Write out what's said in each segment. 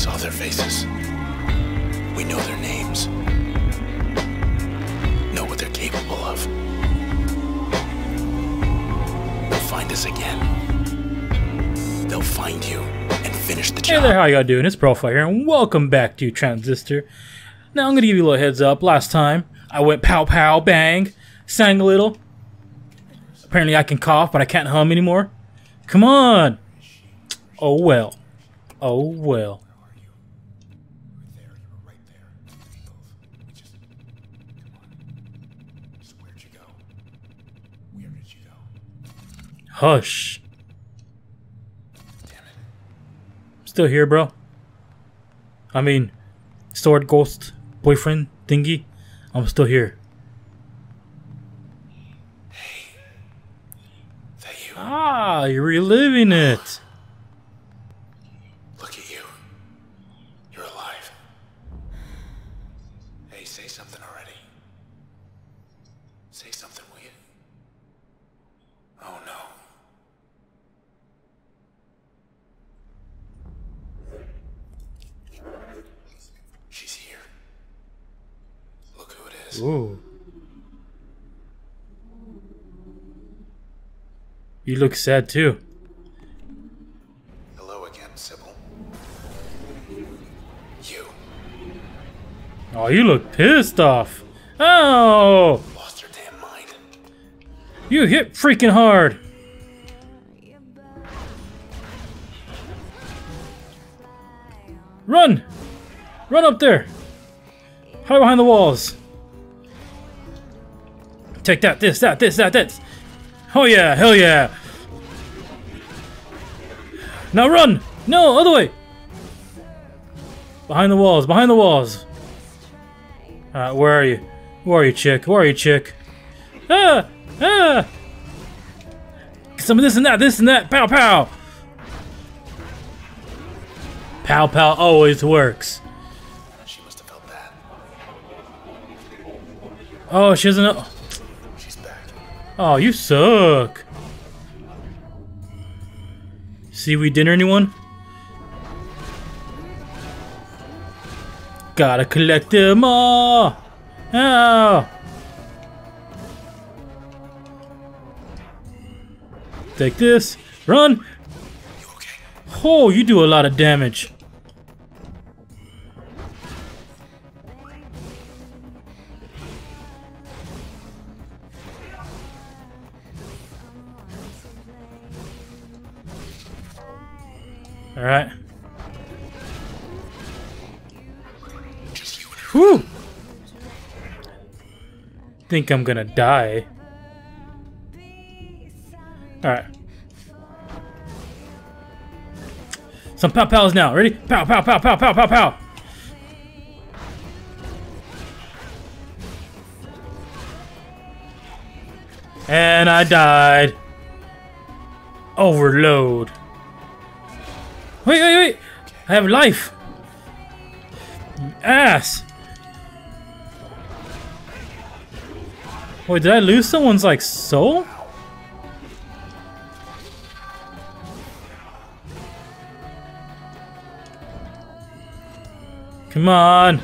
saw their faces. We know their names. Know what they're capable of. They'll find us again. They'll find you and finish the job. Hey there, how y'all doing? It's Profile here, and welcome back to Transistor. Now, I'm gonna give you a little heads up. Last time, I went pow pow bang, sang a little. Apparently, I can cough, but I can't hum anymore. Come on! Oh well. Oh well. Where did you go? Hush. Damn it. Still here, bro. I mean, sword ghost boyfriend thingy. I'm still here. That you. Ah, you're reliving it. Look at you. You're alive. Hey, say something already. Say something, will you? Oh no. She's here. Look who it is. Ooh. You look sad too. Hello again, Sybil. You Oh, you look pissed off. Oh, lost your damn mind. you hit freaking hard. Run! Run up there! Hide behind the walls. Take that, this, that, this, that, this. Oh yeah, hell yeah. Now run! No, other way! Behind the walls, behind the walls. Uh, where are you? Where are you, chick? Where are you, chick? Ah! Ah! Some of this and that, this and that. Pow, pow! Pow, pow always works. She must have felt. Oh, she doesn't know. Oh, you suck. Seaweed dinner, anyone? Gotta collect them all. Oh. Take this. Run. Oh, you do a lot of damage. All right. Just you and her. Whew. Think I'm gonna die. All right. Some pow pows now. Ready? Pow pow pow pow pow pow pow. And I died. Overload. Wait, wait, wait. I have life. Ass. Wait, did I lose someone's like soul? Come on.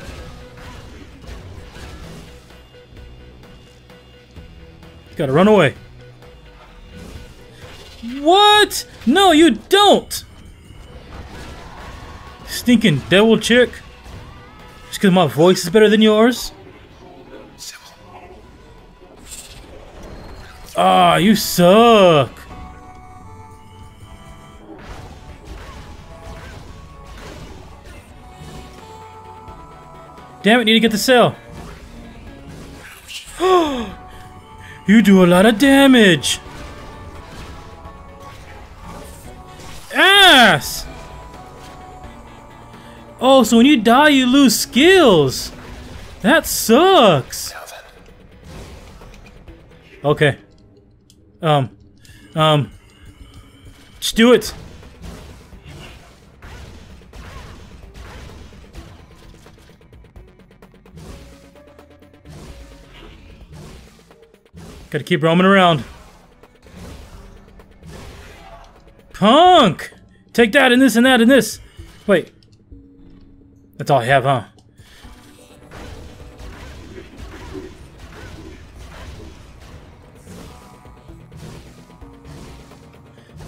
Gotta run away. What? No, you don't! Stinking devil chick. Just because my voice is better than yours? Ah, you suck. Damn it, need to get the cell. you do a lot of damage. Oh, so when you die, you lose skills. That sucks. Okay. Um. Um. Just do it. Gotta keep roaming around. Punk! Take that and this and that and this. Wait. That's all I have, huh?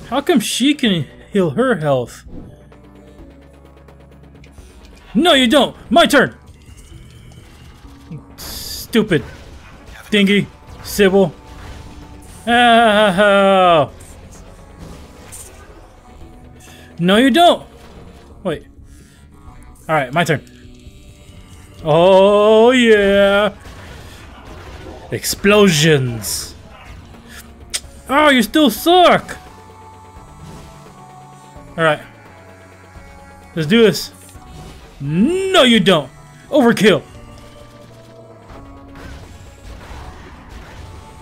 How come she can heal her health? No, you don't! My turn! Stupid. Dingy. Sybil. Oh. No, you don't! Wait. Alright, my turn. Oh, yeah! Explosions! Oh, you still suck! Alright. Let's do this. No, you don't! Overkill!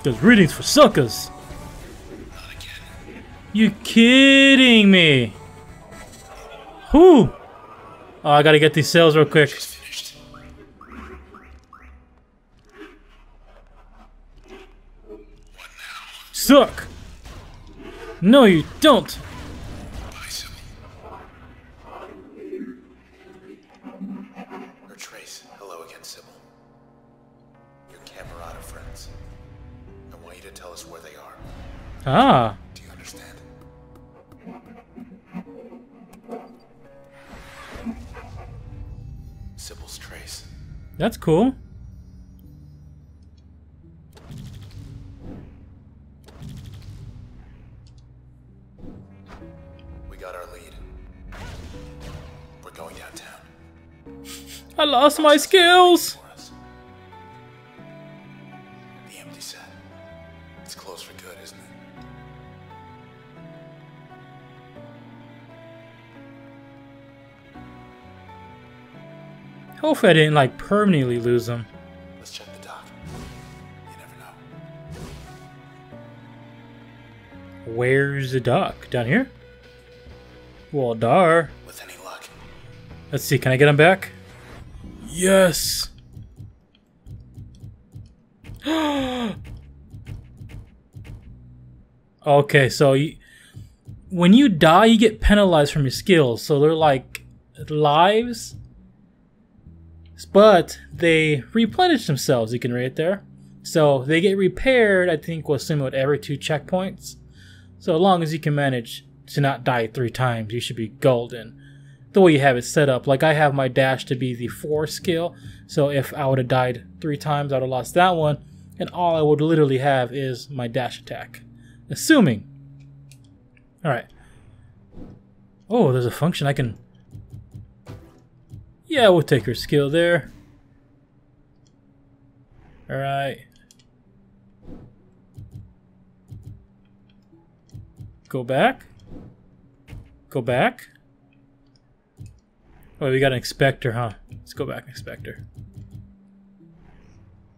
Those readings for suckers! You kidding me? Who? Oh, I gotta get these cells real quick. Suck! No, you don't! That's cool. We got our lead. We're going downtown. I lost my skills! Hopefully I didn't like permanently lose them. Let's check the dock. You never know. Where's the dock? Down here? Well, dar. With any luck, Let's see, can I get him back? Yes! okay, so you, when you die, you get penalized from your skills. So they're like lives, but they replenish themselves. You can read it there. So they get repaired, I think, was similar to every two checkpoints. So as long as you can manage to not die three times, you should be golden. The way you have it set up, like I have my dash to be the four skill. So if I would have died three times, I would have lost that one, and all I would literally have is my dash attack. Assuming. Alright. Oh, there's a function I can. Yeah, we'll take her skill there. Alright. Go back. Go back. Oh, we got an inspector, huh? Let's go back, inspector.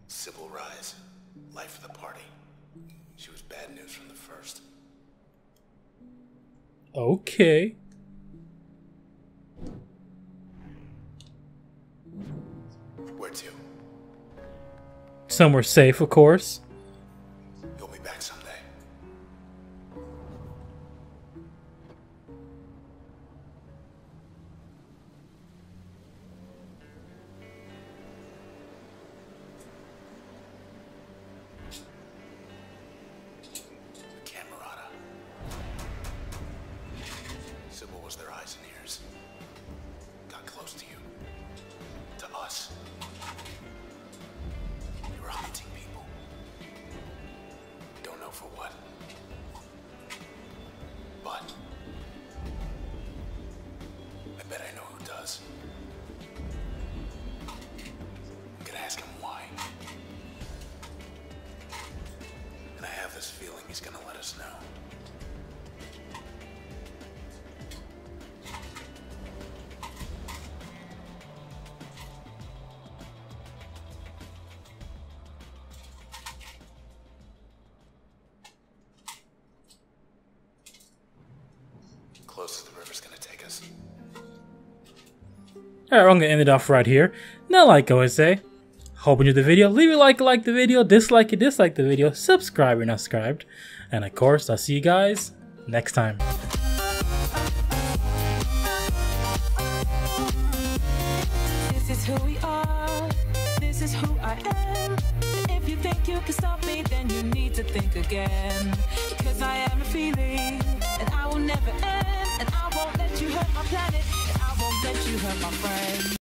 Sybil Reisz. Life of the party. She was bad news from the first. Okay. Where to? Somewhere safe, of course. Close to the river's gonna take us. Alright, I'm gonna end it off right here. Now, like I always say, hope you enjoyed the video. Leave a like, like the video, dislike it, dislike the video, subscribe if you're not subscribed. And of course, I'll see you guys next time. is who we are. This is who I am. If you think you can stop me, then you need to think again. Cause I am a feeling, and I will never end. You hurt my planet,